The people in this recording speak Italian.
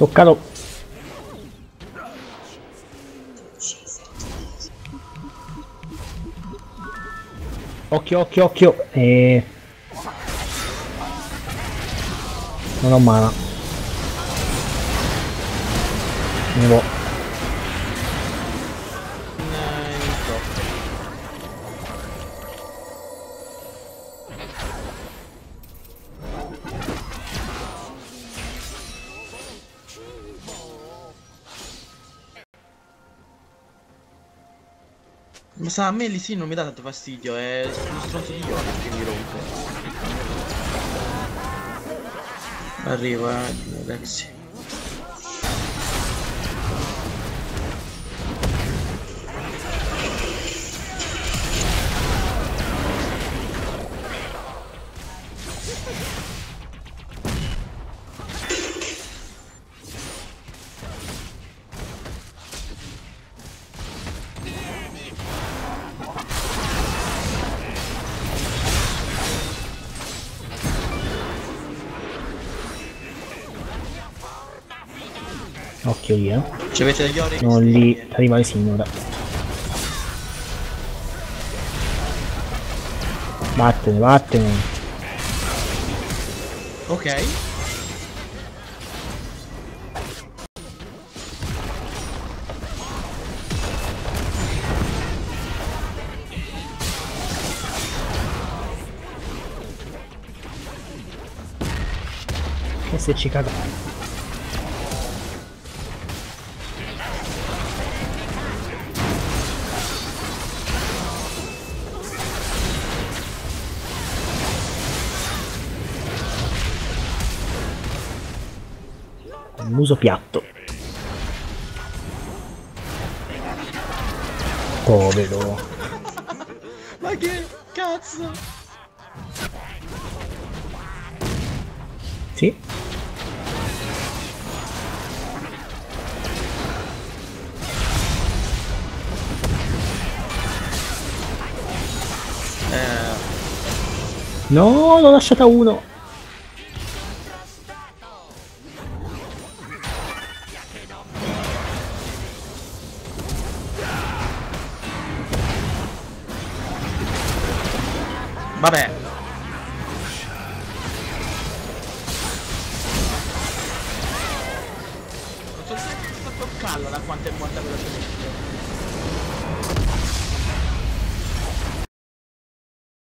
Toccalo. Occhio, occhio, occhio. E... Non ho mana. Ne Ma sa, a me lì sì non mi dà tanto fastidio, è lo stronzo di York che mi rompe. Arriva, eh, Occhio lì, eh. Ci avete degli ori? Non lì. Arriva il signora. Vattene, vattene. Ok. Che se ci caga. Muso piatto. Povero. Ma che cazzo? Sì. Eh, No, l'ho lasciata uno. Vabbè. Non so se sta toccarlo da quanto è morta velocemente.